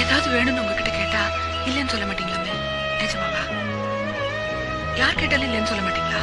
ஏதாவது வேணும்னு உங்ககிட்ட கேட்டா இல்லைன்னு சொல்ல மாட்டீங்களாமே நிஜமாவா? யார் கேட்டாலும் இல்லைன்னு சொல்ல மாட்டீங்களா?